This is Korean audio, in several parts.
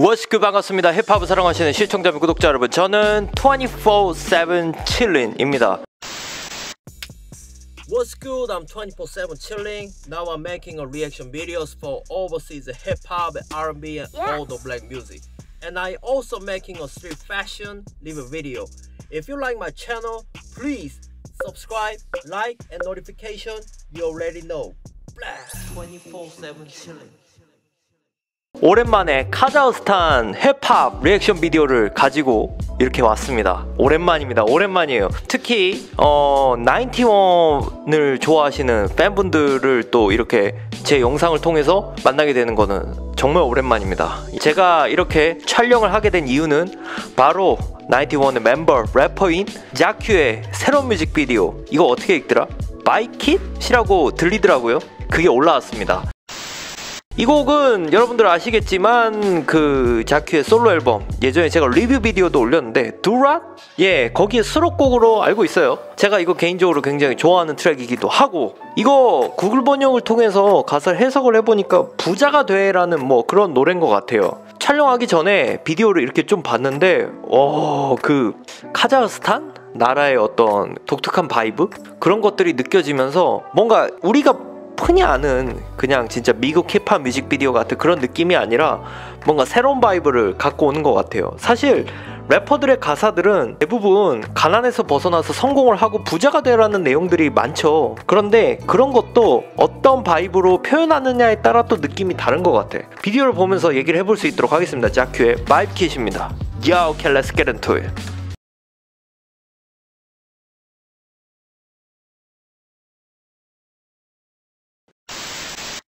워시크 반갑습니다. 힙합을 사랑하시는 시청자 및 구독자 여러분, 저는 24/7 칠린입니다. What's good? I'm 24/7 chilling. Now I'm making a reaction videos for overseas hip hop, R&B, and Yes. all the black music. And I also making a street fashion review video. If you like my channel, please subscribe, like, and notification. You already know. Blast 24/7 chilling. 오랜만에 카자흐스탄 힙합 리액션 비디오를 가지고 이렇게 왔습니다. 오랜만입니다. 오랜만이에요. 특히 어 91을 좋아하시는 팬분들을 또 이렇게 제 영상을 통해서 만나게 되는 거는 정말 오랜만입니다. 제가 이렇게 촬영을 하게 된 이유는 바로 91의 멤버 래퍼인 자큐의 새로운 뮤직비디오 이거 어떻게 읽더라? 바이킷이라고 들리더라고요. 그게 올라왔습니다. 이 곡은 여러분들 아시겠지만 그 자큐의 솔로 앨범 예전에 제가 리뷰 비디오도 올렸는데 두랏 예 거기에 수록곡으로 알고 있어요. 제가 이거 개인적으로 굉장히 좋아하는 트랙이기도 하고 이거 구글 번역을 통해서 가사를 해석을 해보니까 부자가 돼라는 뭐 그런 노래인 것 같아요. 촬영하기 전에 비디오를 이렇게 좀 봤는데 어그 카자흐스탄? 나라의 어떤 독특한 vibe? 그런 것들이 느껴지면서 뭔가 우리가 흔히 아는 그냥 진짜 미국 힙합 뮤직비디오 같은 그런 느낌이 아니라 뭔가 새로운 vibe를 갖고 오는 것 같아요. 사실 래퍼들의 가사들은 대부분 가난에서 벗어나서 성공을 하고 부자가 되라는 내용들이 많죠. 그런데 그런 것도 어떤 vibe로 표현하느냐에 따라 또 느낌이 다른 것 같아. 비디오를 보면서 얘기를 해볼 수 있도록 하겠습니다. 자큐의 바이브 킷입니다. Yo, okay, let's get into it.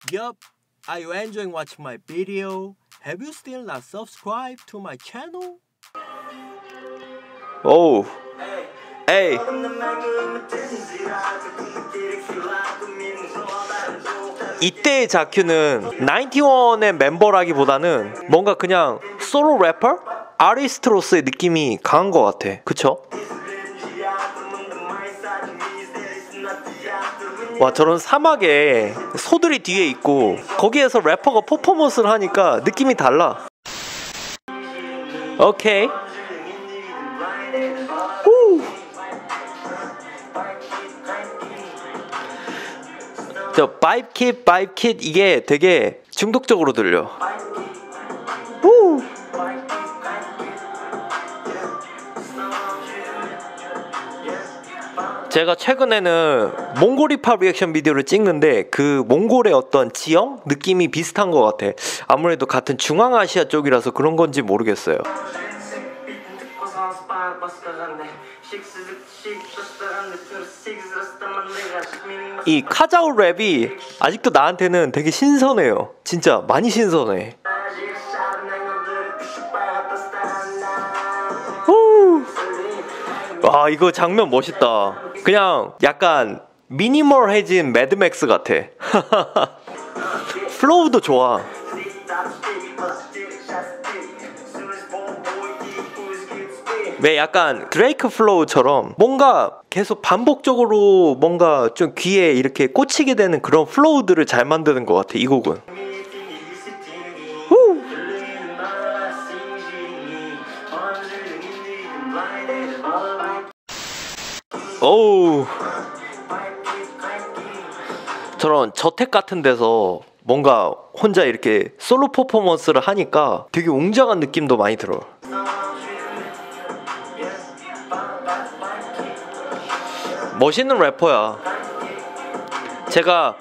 Yup. Are you enjoying watching my video? Have you still not subscribed to my channel? Oh. Hey. 이때의 자큐는 91의 멤버라기보다는 뭔가 그냥 솔로 래퍼? 아티스트로서의 느낌이 강한 것 같아. 그쵸? 와 저런 사막에 소들이 뒤에 있고 거기에서 래퍼가 퍼포먼스를 하니까 느낌이 달라 오케이 후. 저 바이킷 바이킷 이게 되게 중독적으로 들려 제가 최근에는 몽골 힙합 리액션 비디오를 찍는데 그 몽골의 어떤 지형 느낌이 비슷한 것 같아. 아무래도 같은 중앙아시아 쪽이라서 그런 건지 모르겠어요. 이 카자흐 랩이 아직도 나한테는 되게 신선해요. 진짜 많이 신선해. 와 이거 장면 멋있다. 그냥 약간 미니멀해진 매드맥스 같아. flow도 좋아. 왜 약간 드레이크 flow처럼 뭔가 계속 반복적으로 뭔가 좀 귀에 이렇게 꽂히게 되는 그런 flow들을 잘 만드는 것 같아 이 곡은. 어우 저런 저택 같은 데서 뭔가 혼자 이렇게 솔로 퍼포먼스를 하니까 되게 웅장한 느낌도 많이 들어. 멋있는 래퍼야. 제가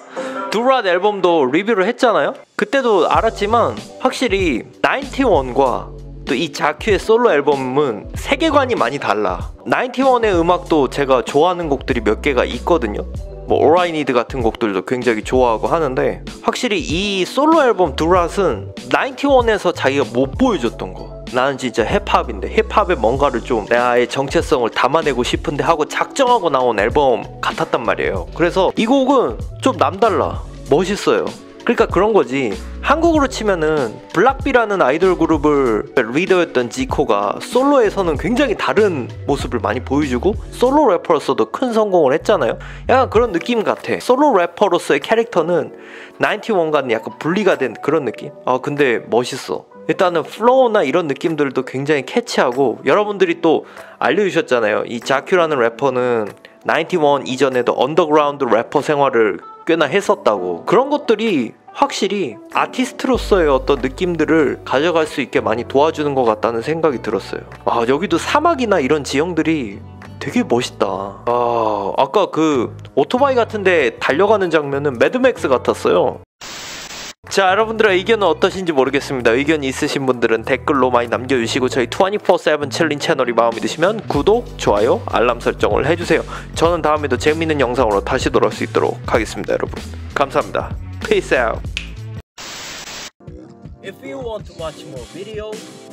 두랏 앨범도 리뷰를 했잖아요. 그때도 알았지만 확실히 91과 또 이 자큐의 솔로 앨범은 세계관이 많이 달라. 91의 음악도 제가 좋아하는 곡들이 몇 개가 있거든요. 뭐 오라이니드 같은 곡들도 굉장히 좋아하고 하는데 확실히 이 솔로 앨범 두랏은 91에서 자기가 못 보여줬던 거. 나는 진짜 힙합인데 힙합에 뭔가를 좀 나의 정체성을 담아내고 싶은데 하고 작정하고 나온 앨범 같았단 말이에요. 그래서 이 곡은 좀 남달라. 멋있어요. 그러니까 그런 거지. 한국으로 치면은 블락비라는 아이돌 그룹을 리더였던 지코가 솔로에서는 굉장히 다른 모습을 많이 보여주고 솔로 래퍼로서도 큰 성공을 했잖아요. 약간 그런 느낌 같아. 솔로 래퍼로서의 캐릭터는 91과는 약간 분리가 된 그런 느낌. 아 근데 멋있어. 일단은 flow나 이런 느낌들도 굉장히 catchy하고 여러분들이 또 알려주셨잖아요. 이 자큐라는 래퍼는 91 이전에도 언더그라운드 래퍼 생활을 꽤나 했었다고. 그런 것들이 확실히 아티스트로서의 어떤 느낌들을 가져갈 수 있게 많이 도와주는 것 같다는 생각이 들었어요. 아, 여기도 사막이나 이런 지형들이 되게 멋있다. 아, 아까 그 오토바이 같은데 달려가는 장면은 매드맥스 같았어요. 자 여러분들의 의견은 어떠신지 모르겠습니다 의견이 있으신 분들은 댓글로 많이 남겨주시고 저희 24-7 챌린지 채널이 마음에 드시면 구독, 좋아요, 알람 설정을 해주세요 저는 다음에도 재밌는 영상으로 다시 돌아올 수 있도록 하겠습니다 여러분 감사합니다 Peace out. If you want to watch more videos